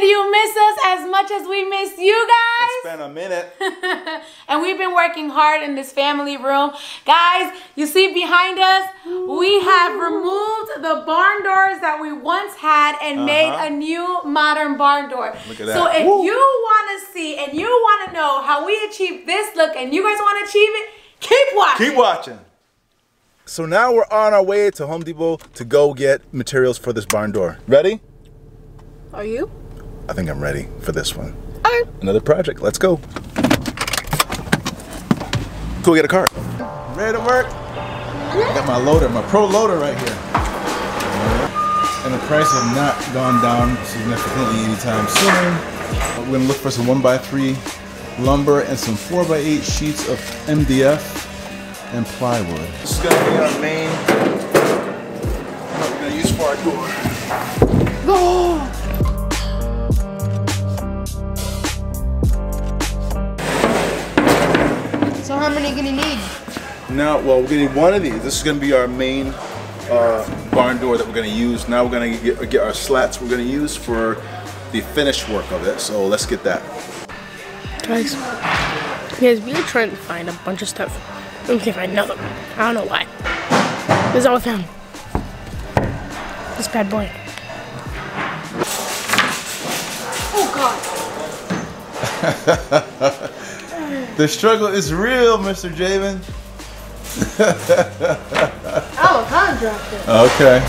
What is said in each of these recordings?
Did you miss us as much as we miss you guys? It's been a minute. and we've been working hard in this family room. Guys, you see behind us, we have removed the barn doors that we once had and made Uh-huh. a new modern barn door. Look at that. So if Woo. you want to see and you want to know how we achieve this look and you guys want to achieve it, keep watching. Keep watching. So now we're on our way to Home Depot to go get materials for this barn door. Ready? Are you? I think I'm ready for this one. Alright. Another project. Let's go. Go get a cart. Ready to work? I got my loader, my pro loader right here. And the price has not gone down significantly anytime soon. We're gonna look for some one by three lumber and some four by eight sheets of MDF and plywood. This is gonna be our main, what we're gonna use for our door. So oh! You gonna need? Now, well, we're gonna need one of these. This is gonna be our main uh, barn door that we're gonna use. Now we're gonna get, get our slats we're gonna use for the finished work of it. So let's get that. Guys, guys, we are trying to find a bunch of stuff. and We can't find nothing. I don't know why. This is all I found. This bad boy. Oh God. The struggle is real, Mr. Javen. Oh, I dropped it. Okay.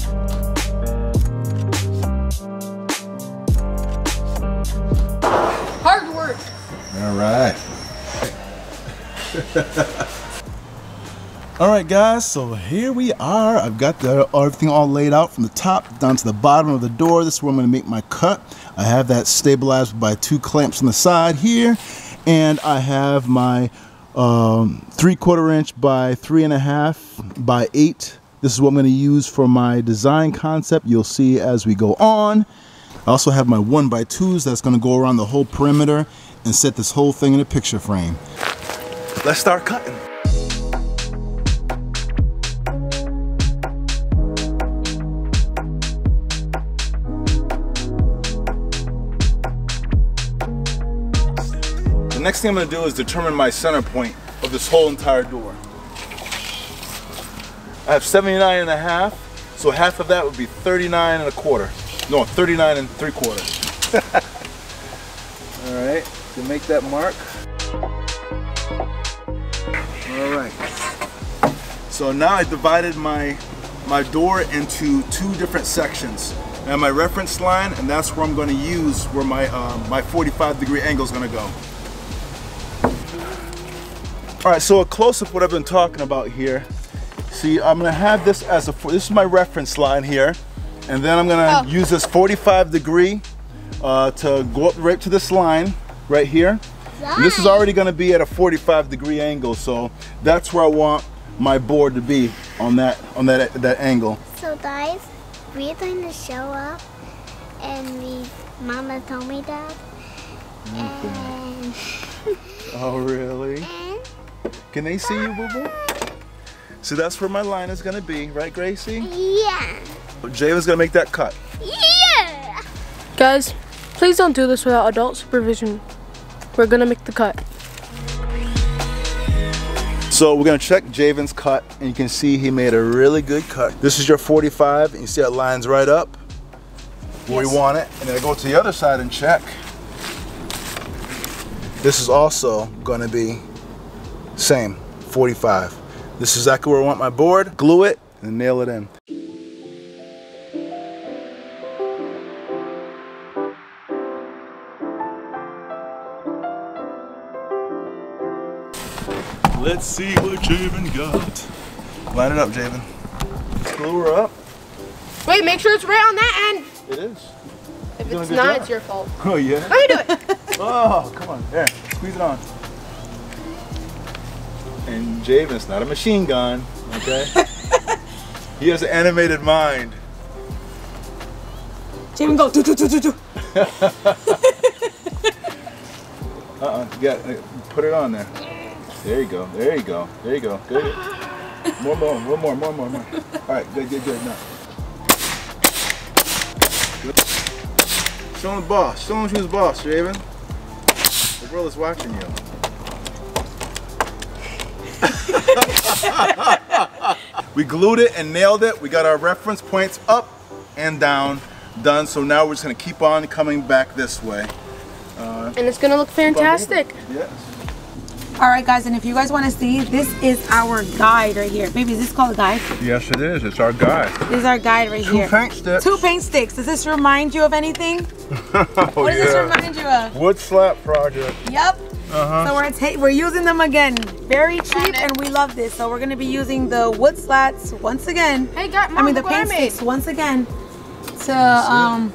Hard work. All right. all right, guys. So here we are. I've got the, everything all laid out from the top down to the bottom of the door. This is where I'm going to make my cut. I have that stabilized by two clamps on the side here, and I have my um, three quarter inch by three and a half by eight. This is what I'm going to use for my design concept. You'll see as we go on. I also have my one by twos that's going to go around the whole perimeter and set this whole thing in a picture frame. Let's start cutting. The next thing I'm to do is determine my center point of this whole entire door. I have 79 and a half, so half of that would be 39 and a quarter. No, 39 and three quarters. All right, to make that mark. All right. So now I divided my my door into two different sections. And my reference line, and that's where I'm to use where my um, my 45 degree angle is to go. All right, so a close up what I've been talking about here. See, I'm gonna have this as a, this is my reference line here. And then I'm gonna Oh. use this 45 degree uh, to go up right to this line right here. And this is already gonna be at a 45 degree angle, so that's where I want my board to be on that on that that angle. So guys, we're going to show up and we mama told me that. And, Oh really? and Can they see you, boo boo? So that's where my line is gonna be, right, Gracie? yeah. Java's gonna make that cut. Yeah. Guys, please don't do this without adult supervision. We're gonna make the cut. So we're gonna check Javen's cut, and you can see he made a really good cut. This is your 45, and you see it lines right up where we want it. And then I go to the other side and check. This is also gonna be same, 45. This is exactly where I want my board. Glue it and nail it in. Let's see what Javen got. Line it up, Javen. Glue her up. Wait, make sure it's right on that end. It is. If Doing a it's not, job. it's your fault. Oh yeah. Let me do it. Oh, come on. There, squeeze it on. And Javen's not a machine gun, okay? he has an animated mind. Jamin, go. Do, do, do, do, do. Uh-uh, you got uh, put it on there. There you go, there you go, there you go. Good. More, more, more, more, more, more, more. All right, good, good, good. Now. Good. Show them the boss. Show them who's boss, Raven. The world is watching you. we glued it and nailed it. We got our reference points up and down done. So now we're just gonna keep on coming back this way. Uh, and it's gonna look fantastic. Yes. All right, guys, and if you guys want to see, this is our guide right here. Baby, is this called a guide? Yes, it is. It's our guide. This is our guide right Two here. paint sticks. Two paint sticks. Does this remind you of anything? oh, What does this remind you of? Wood slap project. Yep. Uh-huh. So we're we're using them again. Very cheap, and we love this. So we're gonna be using the wood slats once again. Hey, God, I mean the Mom, look what I paint made. sticks once again to um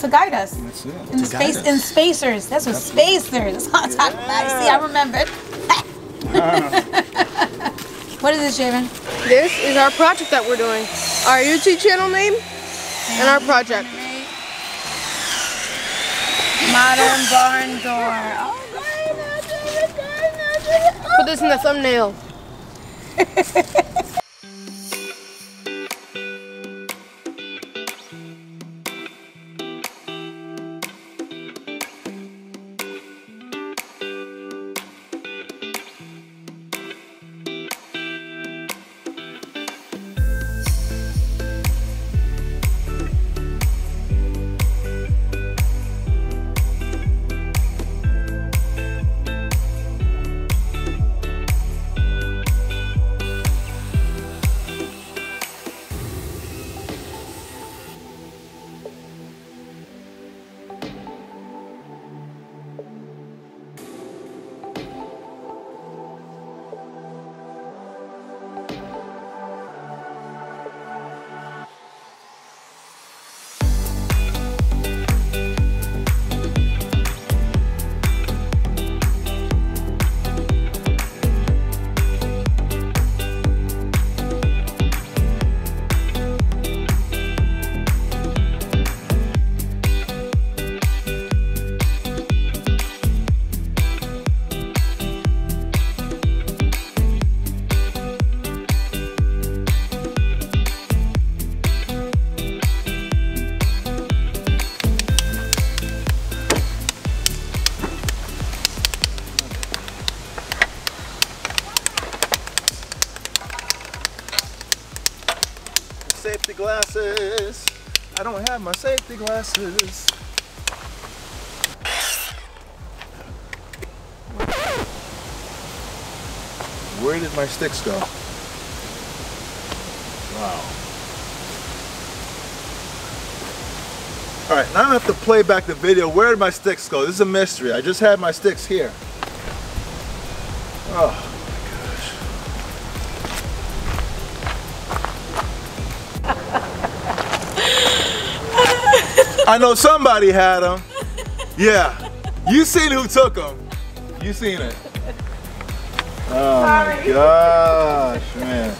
to guide us. That's it. In To space in spacers. That's what spacers. That's what I'm talking about. See, I remembered. what is this, Javen? This is our project that we're doing. Our YouTube channel name and our project. Modern barn door. Oh, Put this in the thumbnail. safety glasses. Where did my sticks go? Wow. All right, now I have to play back the video. Where did my sticks go? This is a mystery. I just had my sticks here. Oh I know somebody had them. Yeah. You seen who took them. You seen it. Oh my gosh, man.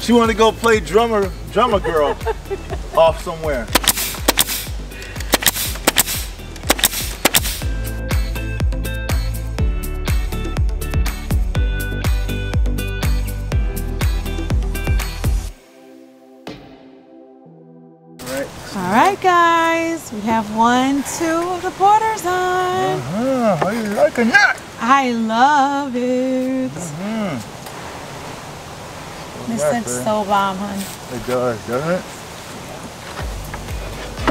She wanted to go play drummer, drummer girl off somewhere. Guys. We have one, two of the borders on. Huh, how you liking that? I love it. Hmm. This looks so bomb, honey. It does, doesn't it?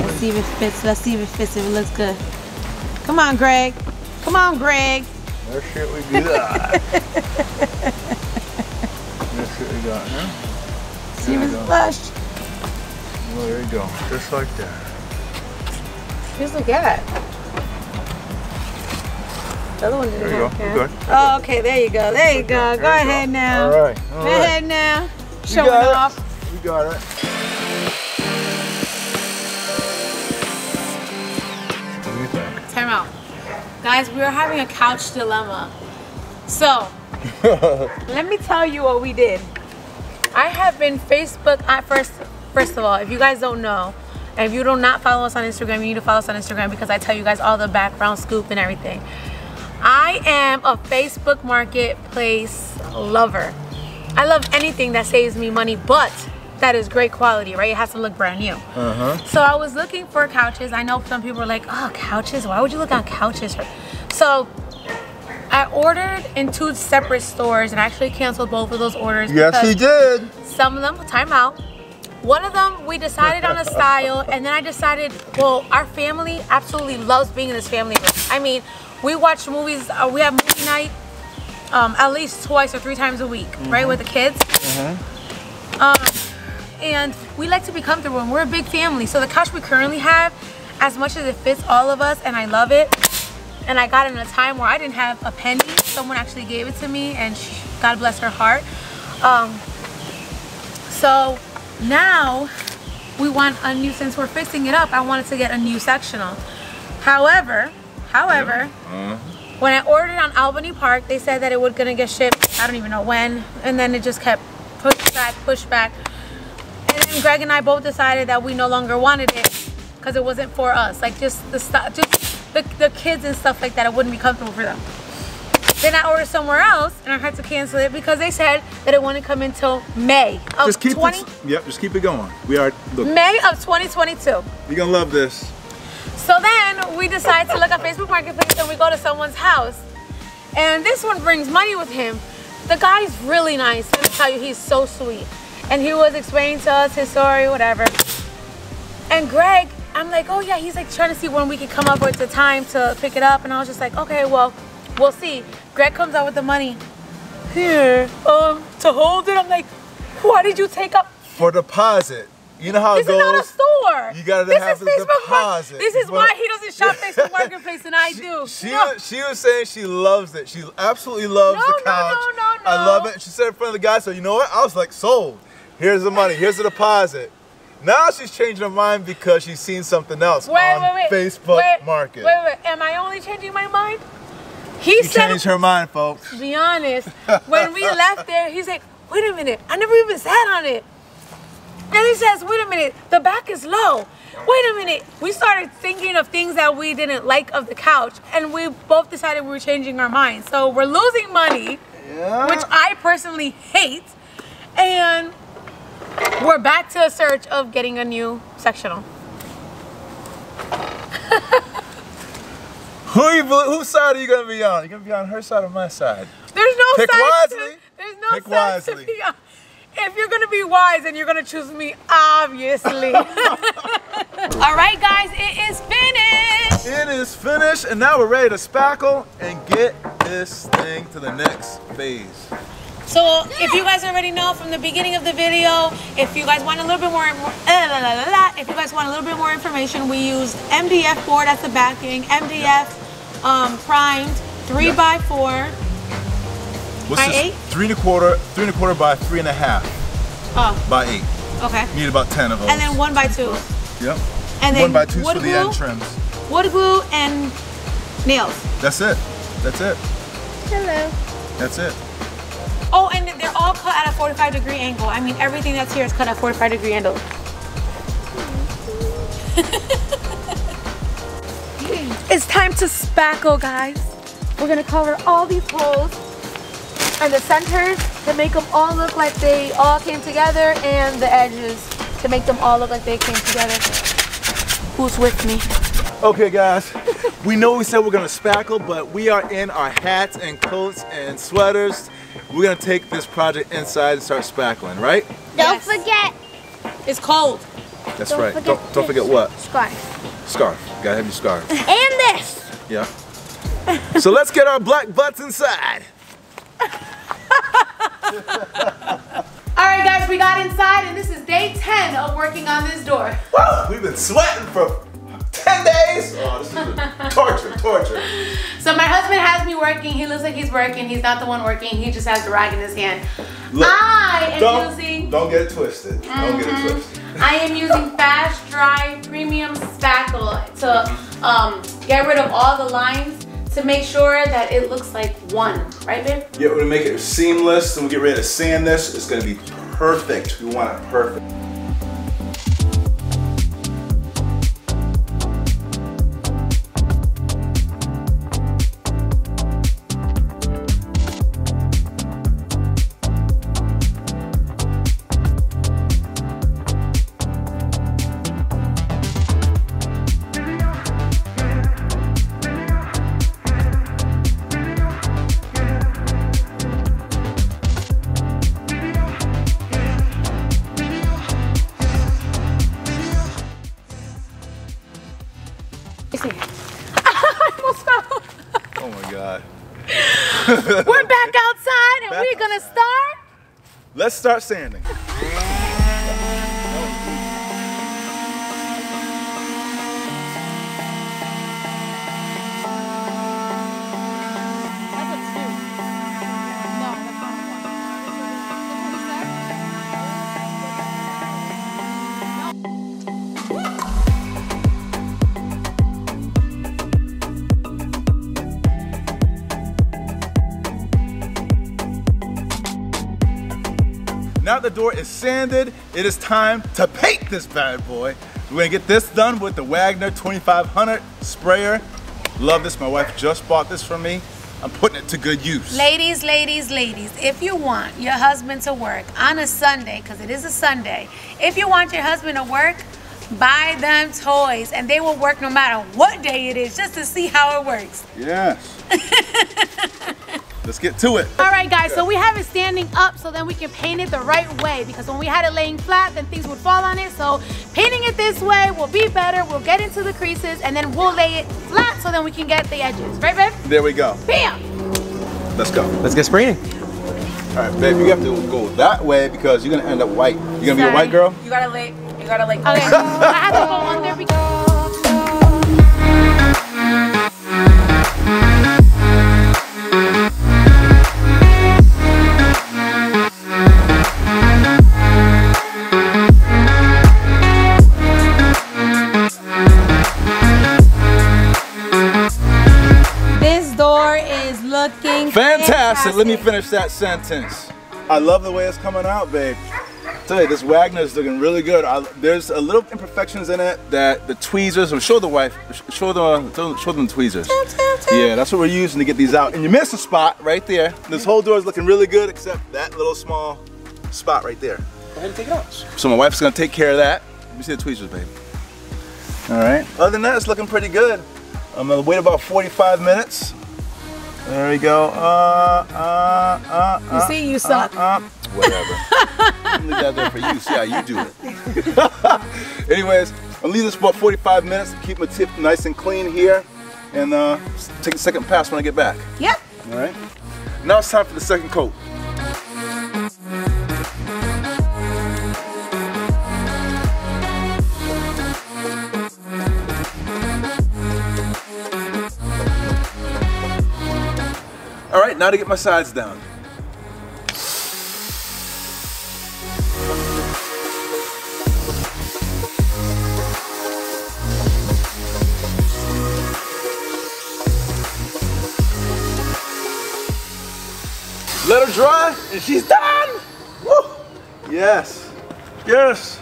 Let's see if it fits. Let's see if it fits. If it looks good. Come on, Greg. Come on, Greg. That shit we got. That's shit we got, huh? See if it's flush. Well, there you go. Just like that. Here's the cat. The other one didn't There you go. have We're cat. good. Oh, okay. There you go. There you go. There Go you ahead now. All right. All Go right. ahead now. Showing got it. off. You got it. What do you think? Time out. Guys, we are having a couch dilemma. So, let me tell you what we did. I have been Facebook at first first of all, if you guys don't know, and if you do not follow us on Instagram, you need to follow us on Instagram because I tell you guys all the background scoop and everything. I am a Facebook marketplace lover. I love anything that saves me money, but that is great quality, right? It has to look brand new. Uh-huh. So I was looking for couches. I know some people are like, oh, couches? Why would you look on couches? So I ordered in two separate stores and actually canceled both of those orders. Yes, he did. Some of them, time out. One of them, we decided on a style, and then I decided, well, our family absolutely loves being in this family room. I mean, we watch movies, uh, we have movie night um, at least twice or three times a week, right, with the kids. Um, and we like to be comfortable, and we're a big family. So the couch we currently have, as much as it fits all of us, and I love it, and I got it in a time where I didn't have a penny. Someone actually gave it to me, and she, God bless her heart. Um, so now we want a new, since we're fixing it up, I wanted to get a new sectional. However, however, uh-huh. when I ordered on Albany Park, they said that it was gonna get shipped, I don't even know when, and then it just kept pushed back, pushed back. And then Greg and I both decided that we no longer wanted it because it wasn't for us. Like just the stuff, just the, the kids and stuff like that, it wouldn't be comfortable for them. Then I ordered somewhere else and I had to cancel it because they said that it wouldn't come until May of Just keep 20, it. Yep, just keep it going. We are look. May of 2022. You're gonna love this. So then we decide to look at Facebook Marketplace and we go to someone's house. And this one brings money with him. The guy's really nice. Let me tell you, he's so sweet. And he was explaining to us his story, whatever. And Greg, I'm like, oh yeah, he's like trying to see when we could come up with the time to pick it up. And I was just like, okay, well, we'll see. Greg comes out with the money. Here, um, to hold it. I'm like, why did you take up For deposit. You know how this is not a store. You gotta this have is the Facebook deposit. This is why he doesn't shop Facebook Marketplace and I do. She, No. was, she was saying she loves it. She absolutely loves No, the no, couch. no, no, I love it. She said in front of the guy, so you know what? I was like, sold. Here's the money. Here's the deposit. Now she's changing her mind because she's seen something else Wait, on wait, wait. Facebook wait, Market. Wait, wait. Am I only changing my mind? He She said, changed her mind, folks. to be honest, when we left there, he's like, wait a minute, I never even sat on it. And he says, wait a minute, the back is low. Wait a minute. We started thinking of things that we didn't like of the couch, and we both decided we were changing our minds. So we're losing money, Yeah. which I personally hate, and we're back to a search of getting a new sectional. Who you, whose side are you gonna be on? You're gonna be on her side or my side? There's no Pick sides wisely. To, there's no Pick sides wisely. to be on. If you're gonna be wise, then you're gonna choose me, obviously. All right, guys, it is finished. It is finished, and now we're ready to spackle and get this thing to the next phase. So, if you guys already know from the beginning of the video, if you guys want a little bit more, more uh, la, la, la, la, if you guys want a little bit more information, we used MDF board as the backing, MDF um, primed, three by four. What's By this? eight? Three and a quarter, three and a quarter by three and a half Oh, by eight. okay. You need about ten of those. And then one by two. Yep. And then One by two wood for the end trims. wood glue and nails. That's it. That's it. Hello. That's it. Oh, and they're all cut at a 45 degree angle. I mean, everything that's here is cut at 45 degree angle. it's time to spackle, guys. We're gonna cover all these holes and the centers to make them all look like they all came together and the edges to make them all look like they came together. Who's with me? Okay, guys. we know we said we're gonna spackle, but we are in our hats and coats and sweaters. We're gonna take this project inside and start spackling, right? Don't Yes. forget. It's cold. That's Don't right. forget Don't, don't forget what? Scarf. Scarf. You gotta have your scarf. And this. Yeah. so let's get our black butts inside. All right, guys, we got inside, and this is day 10 of working on this door. Woo! We've been sweating for 10 days. Oh, this is a torture, torture. So my husband has me working. He looks like he's working. He's not the one working. He just has the rag in his hand. Look, I am don't, using Mm-hmm. don't get it twisted. Don't get it twisted. I am using Fast Dry Premium Spackle to um, get rid of all the lines to make sure that it looks like one. Right, babe? Yeah, we're gonna make it seamless, and we get to sand this. It's gonna be perfect. We want it perfect. Let's start sanding. Now the door is sanded, it is time to paint this bad boy. We're gonna get this done with the Wagner 2500 sprayer. Love this, my wife just bought this for me. I'm putting it to good use. Ladies, ladies, ladies, if you want your husband to work on a Sunday, because it is a Sunday, if you want your husband to work, buy them toys and they will work no matter what day it is just to see how it works. Yes. Let's get to it. All right, guys, so we have it standing up so then we can paint it the right way because when we had it laying flat, then things would fall on it. So painting it this way will be better. We'll get into the creases and then we'll lay it flat so then we can get the edges. Right, babe? There we go. Bam! Let's go. Let's get spraying. All right, babe, you have to go that way because you're gonna end up white. You're gonna be a white girl? You gotta lay. You gotta lay. Okay, I have to go under because. Fantastic. Let me finish that sentence. I love the way it's coming out, babe. Tell you, this Wagner is looking really good. I, there's a little imperfections in it that the tweezers. Or show the wife. Show them. Show them the tweezers. Yeah, that's what we're using to get these out. And you missed a spot right there. This whole door is looking really good, except that little small spot right there. Go ahead and take it out. So my wife's gonna take care of that. Let me see the tweezers, babe. All right. Other than that, it's looking pretty good. I'm gonna wait about 45 minutes. There we go. Uh, uh, uh, You uh, see, you suck. uh, whatever. I'm leave that there for you. See how you do it. Anyways, I'll leave this for about 45 minutes to keep my tip nice and clean here, and uh, take a second pass when I get back. Yep. All right. Now it's time for the second coat. All right, now to get my sides down. Let her dry, and she's done. Woo! Yes, yes.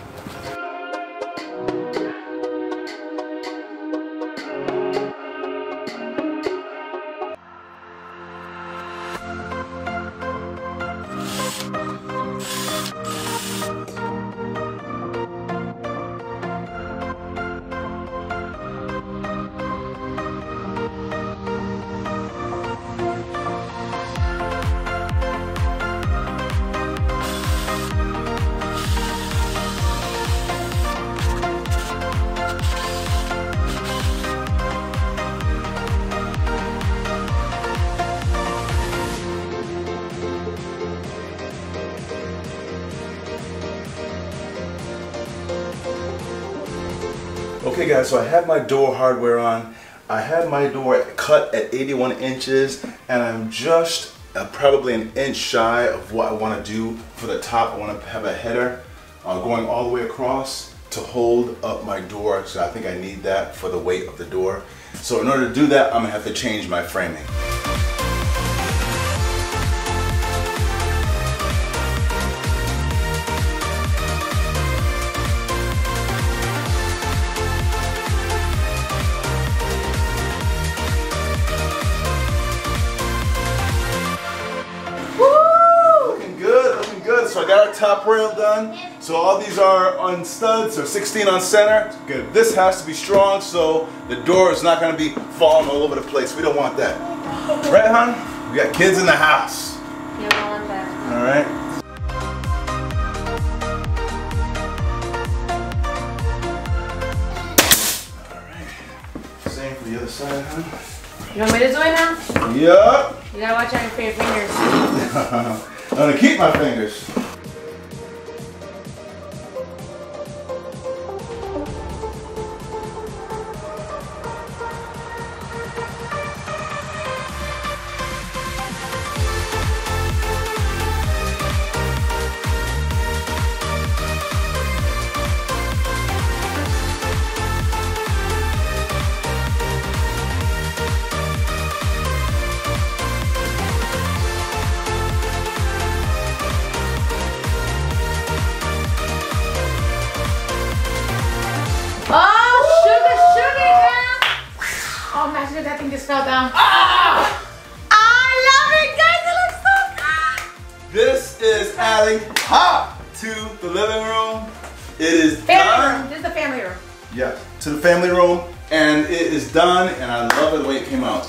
Okay guys, so I have my door hardware on. I had my door cut at 81 inches and I'm just uh, probably an inch shy of what I want to do for the top. I want to have a header uh, going all the way across to hold up my door. So I think I need that for the weight of the door. So in order to do that, I'm gonna have to change my framing. Top rail done. So all these are on studs, so 16 on center. Good. This has to be strong so the door is not gonna be falling all over the place. We don't want that. Right, hon? We got kids in the house. You don't want. All right. All right. Same for the other side, hon. You want me to do it now? Yup. You gotta watch out for your fingers. I'm gonna keep my fingers. Hot to the living room. It is Family done. room. This is the family room. Yeah, to the family room, and it is done, and I love it the way it came out.